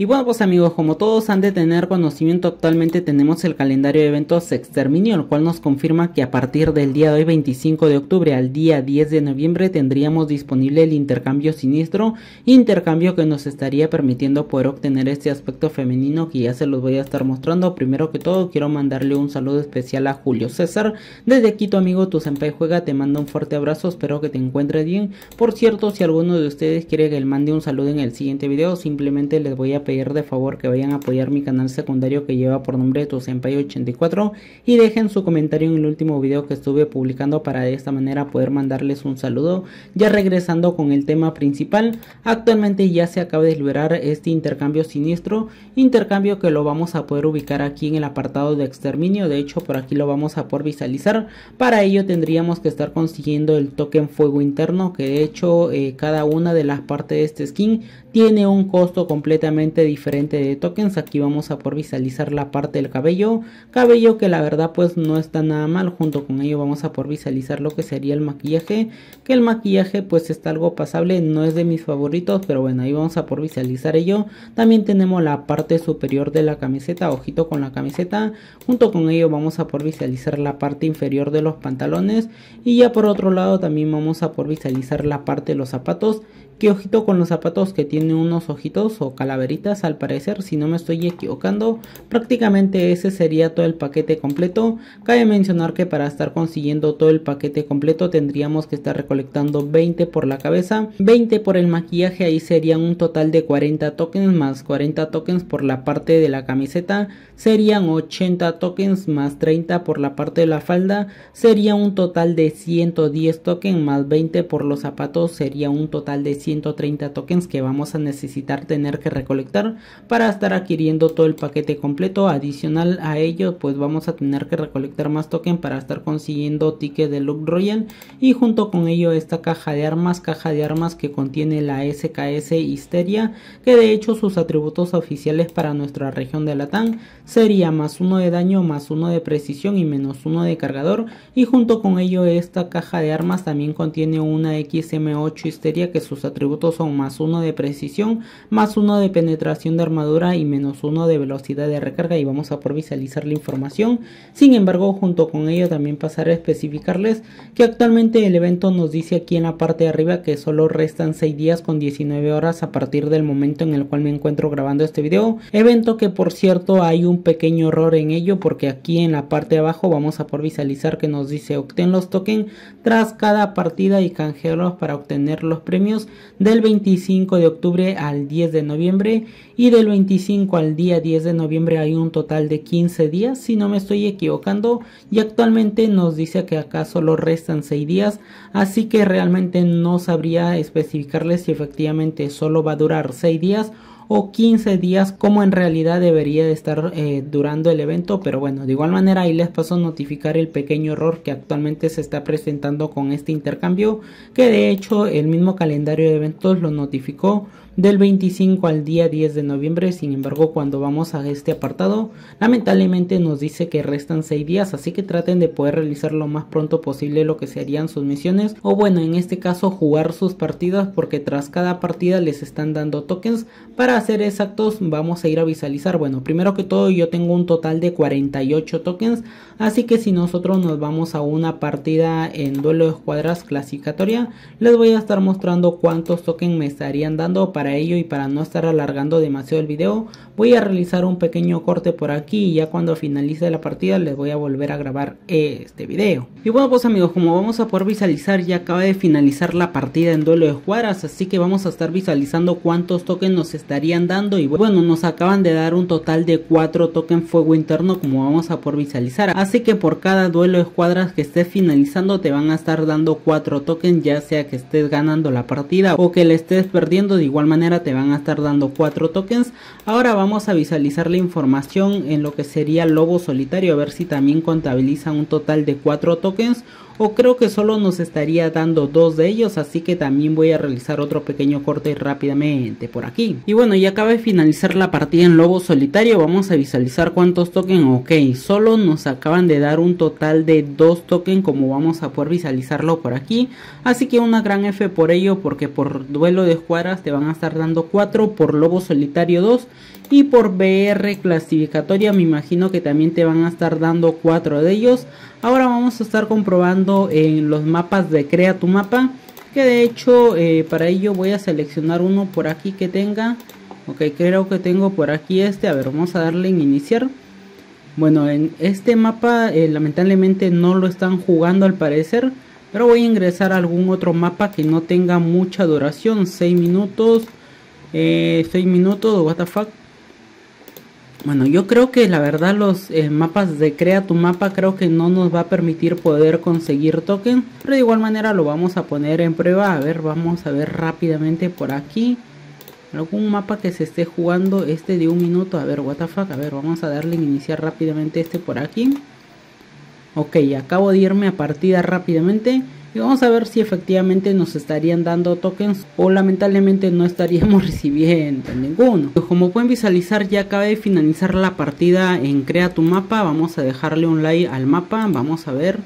Y bueno pues amigos, como todos han de tener conocimiento actualmente tenemos el calendario de eventos Exterminio, el cual nos confirma que a partir del día de hoy 25 de octubre al día 10 de noviembre tendríamos disponible el intercambio siniestro, intercambio que nos estaría permitiendo poder obtener este aspecto femenino que ya se los voy a estar mostrando. Primero que todo quiero mandarle un saludo especial a Julio César, desde aquí tu amigo tu senpai juega, te mando un fuerte abrazo, espero que te encuentres bien. Por cierto, si alguno de ustedes quiere que le mande un saludo en el siguiente video, simplemente les voy a pedir de favor que vayan a apoyar mi canal secundario que lleva por nombre Tu Senpai 84 y dejen su comentario en el último video que estuve publicando para de esta manera poder mandarles un saludo. Ya regresando con el tema principal, actualmente ya se acaba de liberar este intercambio siniestro, intercambio que lo vamos a poder ubicar aquí en el apartado de exterminio, de hecho por aquí lo vamos a poder visualizar, para ello tendríamos que estar consiguiendo el token fuego interno que de hecho eh, cada una de las partes de este skin tiene un costo completamente diferente de tokens. Aquí vamos a por visualizar la parte del cabello. Cabello que la verdad pues no está nada mal. Junto con ello vamos a por visualizar lo que sería el maquillaje. Que el maquillaje pues está algo pasable. No es de mis favoritos pero bueno ahí vamos a por visualizar ello. También tenemos la parte superior de la camiseta ojito con la camiseta. Junto con ello vamos a por visualizar la parte inferior de los pantalones. Y ya por otro lado también vamos a por visualizar la parte de los zapatos que ojito con los zapatos que tiene unos ojitos o calaveritas al parecer si no me estoy equivocando prácticamente ese sería todo el paquete completo. Cabe mencionar que para estar consiguiendo todo el paquete completo tendríamos que estar recolectando 20 por la cabeza 20 por el maquillaje ahí serían un total de 40 tokens más 40 tokens por la parte de la camiseta serían 80 tokens más 30 por la parte de la falda sería un total de 110 tokens más 20 por los zapatos sería un total de 130 tokens que vamos a necesitar tener que recolectar para estar adquiriendo todo el paquete completo. Adicional a ello pues vamos a tener que recolectar más tokens para estar consiguiendo ticket de look royal y junto con ello esta caja de armas caja de armas que contiene la SKS Histeria que de hecho sus atributos oficiales para nuestra región de Latam sería más uno de daño más uno de precisión y menos uno de cargador. Y junto con ello esta caja de armas también contiene una XM8 Histeria que sus atributos son más uno de precisión, más uno de penetración de armadura y menos uno de velocidad de recarga y vamos a por visualizar la información. Sin embargo, junto con ello también pasaré a especificarles que actualmente el evento nos dice aquí en la parte de arriba que solo restan 6 días con 19 horas a partir del momento en el cual me encuentro grabando este video. Evento que por cierto hay un pequeño error en ello porque aquí en la parte de abajo vamos a por visualizar que nos dice obtén los tokens tras cada partida y canjearlos para obtener los premios del 25 de octubre al 10 de noviembre y del 25 al día 10 de noviembre hay un total de 15 días si no me estoy equivocando y actualmente nos dice que acá solo restan 6 días así que realmente no sabría especificarles si efectivamente solo va a durar 6 días o 15 días como en realidad debería de estar eh, durando el evento pero bueno de igual manera ahí les paso a notificar el pequeño error que actualmente se está presentando con este intercambio que de hecho el mismo calendario de eventos lo notificó del 25 al día 10 de noviembre. Sin embargo, cuando vamos a este apartado, lamentablemente nos dice que restan 6 días, así que traten de poder realizar lo más pronto posible lo que serían sus misiones o bueno, en este caso jugar sus partidas porque tras cada partida les están dando tokens. Para hacer exactos, vamos a ir a visualizar. Bueno, primero que todo yo tengo un total de 48 tokens, así que si nosotros nos vamos a una partida en duelo de escuadras clasificatoria, les voy a estar mostrando cuántos tokens me estarían dando para ello y para no estar alargando demasiado el video voy a realizar un pequeño corte por aquí y ya cuando finalice la partida les voy a volver a grabar este video y bueno pues amigos como vamos a poder visualizar ya acaba de finalizar la partida en duelo de jugaras así que vamos a estar visualizando cuántos tokens nos estarían dando y bueno nos acaban de dar un total de 4 tokens fuego interno como vamos a poder visualizar así que por cada duelo de escuadras que estés finalizando te van a estar dando 4 tokens ya sea que estés ganando la partida o que le estés perdiendo de igual manera te van a estar dando 4 tokens. Ahora vamos a visualizar la información en lo que sería lobo solitario, a ver si también contabiliza un total de 4 tokens o creo que solo nos estaría dando dos de ellos así que también voy a realizar otro pequeño corte rápidamente por aquí. Y bueno ya acaba de finalizar la partida en lobo solitario vamos a visualizar cuántos tokens ok solo nos acaban de dar un total de dos tokens como vamos a poder visualizarlo por aquí. Así que una gran F por ello porque por duelo de escuadras te van a estar dando 4 por lobo solitario 2 y por BR clasificatoria me imagino que también te van a estar dando 4 de ellos ahora vamos a estar comprobando en los mapas de crea tu mapa que de hecho eh, para ello voy a seleccionar uno por aquí que tenga. Ok creo que tengo por aquí este. A ver vamos a darle en iniciar. Bueno en este mapa eh, lamentablemente no lo están jugando al parecer pero voy a ingresar a algún otro mapa que no tenga mucha duración. 6 minutos eh, 6 minutos what the fuck bueno, yo creo que la verdad los eh, mapas de crea tu mapa creo que no nos va a permitir poder conseguir token. Pero de igual manera lo vamos a poner en prueba. A ver, vamos a ver rápidamente por aquí. Algún mapa que se esté jugando este de un minuto. A ver, what the. A ver, vamos a darle en iniciar rápidamente este por aquí. Ok, acabo de irme a partida rápidamente y vamos a ver si efectivamente nos estarían dando tokens o lamentablemente no estaríamos recibiendo ninguno. Como pueden visualizar ya acabé de finalizar la partida en crea tu mapa, vamos a dejarle un like al mapa, vamos a ver.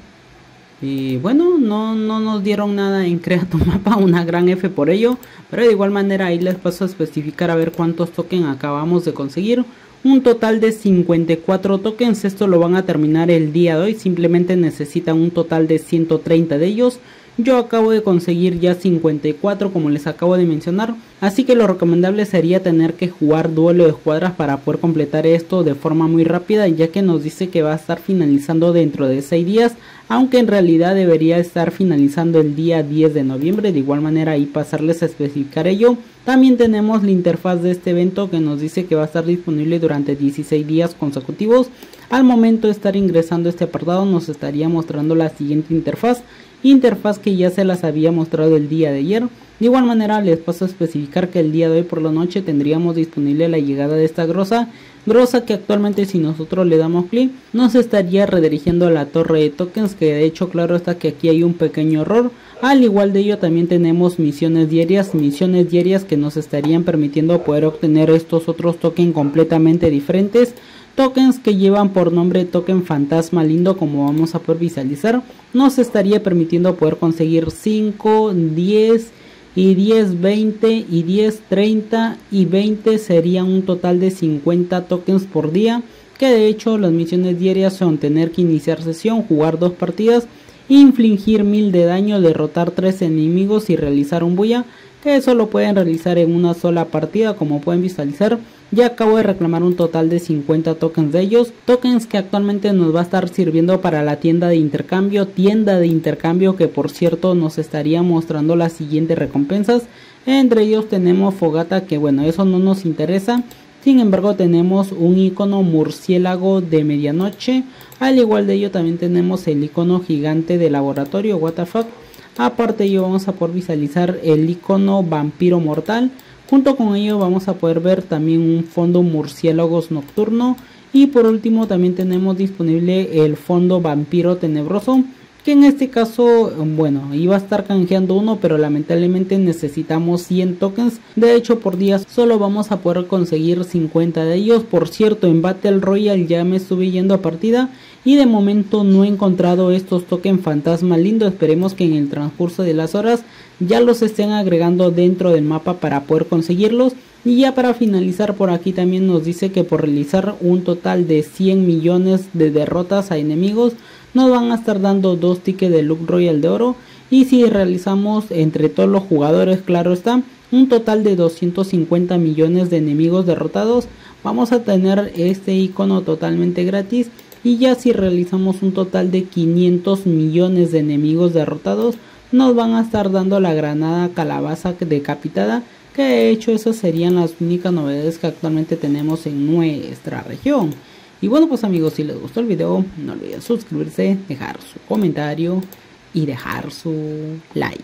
Y bueno, no, no nos dieron nada en crea tu mapa, una gran F por ello, pero de igual manera ahí les paso a especificar a ver cuántos tokens acabamos de conseguir un total de 54 tokens. Esto lo van a terminar el día de hoy. Simplemente necesitan un total de 130 de ellos. Yo acabo de conseguir ya 54 como les acabo de mencionar. Así que lo recomendable sería tener que jugar duelo de escuadras para poder completar esto de forma muy rápida. Ya que nos dice que va a estar finalizando dentro de 6 días. Aunque en realidad debería estar finalizando el día 10 de noviembre. De igual manera ahí pasarles a especificar ello. También tenemos la interfaz de este evento que nos dice que va a estar disponible durante 16 días consecutivos. Al momento de estar ingresando este apartado nos estaría mostrando la siguiente interfaz. Interfaz que ya se las había mostrado el día de ayer. De igual manera les paso a especificar que el día de hoy por la noche tendríamos disponible la llegada de esta grosa. Grosa que actualmente si nosotros le damos clic nos estaría redirigiendo a la torre de tokens que de hecho claro está que aquí hay un pequeño error al igual de ello también tenemos misiones diarias, misiones diarias que nos estarían permitiendo poder obtener estos otros tokens completamente diferentes. Tokens que llevan por nombre token fantasma lindo como vamos a poder visualizar. Nos estaría permitiendo poder conseguir 5, 10 y 10, 20 y 10, 30 y 20 serían un total de 50 tokens por día. Que de hecho las misiones diarias son tener que iniciar sesión, jugar dos partidas infligir 1000 de daño, derrotar 3 enemigos y realizar un bulla, que eso lo pueden realizar en una sola partida como pueden visualizar. Ya acabo de reclamar un total de 50 tokens de ellos, tokens que actualmente nos va a estar sirviendo para la tienda de intercambio, tienda de intercambio que por cierto nos estaría mostrando las siguientes recompensas. Entre ellos tenemos fogata que bueno eso no nos interesa sin embargo tenemos un icono murciélago de medianoche. Al igual de ello también tenemos el icono gigante de laboratorio. WTF. Aparte de ello vamos a poder visualizar el icono vampiro mortal. Junto con ello vamos a poder ver también un fondo murciélagos nocturno. Y por último también tenemos disponible el fondo vampiro tenebroso que en este caso, bueno, iba a estar canjeando uno, pero lamentablemente necesitamos 100 tokens. De hecho, por día solo vamos a poder conseguir 50 de ellos. Por cierto, en Battle Royale ya me estuve yendo a partida y de momento no he encontrado estos tokens fantasma lindo. Esperemos que en el transcurso de las horas ya los estén agregando dentro del mapa para poder conseguirlos. Y ya para finalizar por aquí también nos dice que por realizar un total de 100 millones de derrotas a enemigos nos van a estar dando dos tickets de Look Royal de oro y si realizamos entre todos los jugadores claro está un total de 250 millones de enemigos derrotados vamos a tener este icono totalmente gratis y ya si realizamos un total de 500 millones de enemigos derrotados nos van a estar dando la granada calabaza decapitada que de hecho esas serían las únicas novedades que actualmente tenemos en nuestra región y bueno pues amigos, si les gustó el video, no olviden suscribirse, dejar su comentario y dejar su like.